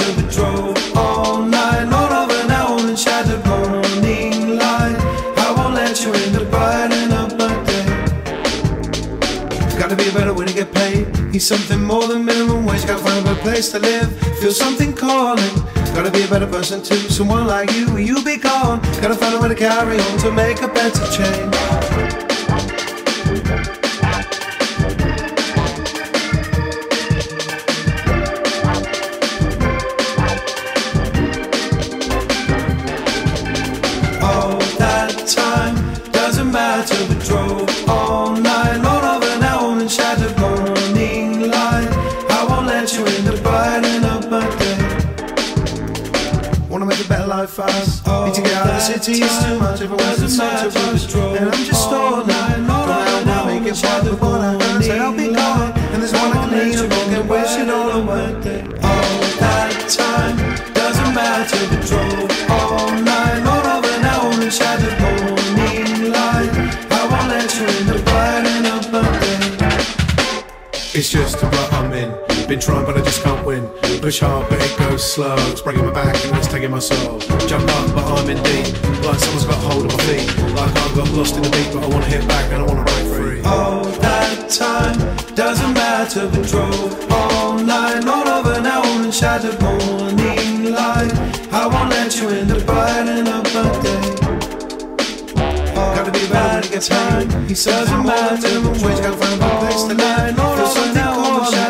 out to drove all night. Over morning light. I won't let you in. Gotta be a better way to get paid. Need something more than minimum wage. Gotta find a better place to live. Feel something calling. Gotta be a better person too. Someone like you, You be gone. Gotta find a way to carry on to make a better change. Drove all night, Lord of an hour in shattered morning light. I won't let you in to brighten up my day. Wanna make a better life fast. Need to get out of the city, it's too much. Everyone's in such a rush, and I'm just stalling. But I will make it right with what I can. So I'll be gone, and there's one I can lean upon. Can wish it all away. All that time doesn't matter. We drove It's just a rut I'm in. Been trying, but I just can't win. Push hard, but it goes slow. It's breaking my back and it's taking my soul. Jump up, but I'm in deep. Like someone's got hold of my feet. Like I got lost in the beat, but I wanna hit back and I wanna break free. All that time doesn't matter. Drove all night, Lord of an hour in shattered morning it gets paid. He says doesn't matter. Minimum wage, gotta find a place to live. Feel something calling. Gotta